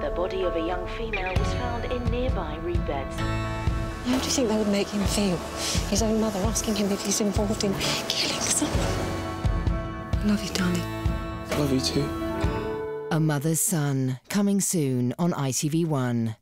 The body of a young female was found in nearby reed beds. How do you think that would make him feel? His own mother asking him if he's involved in killing someone. I love you, darling. Love you too. A Mother's Son, coming soon on ITV1.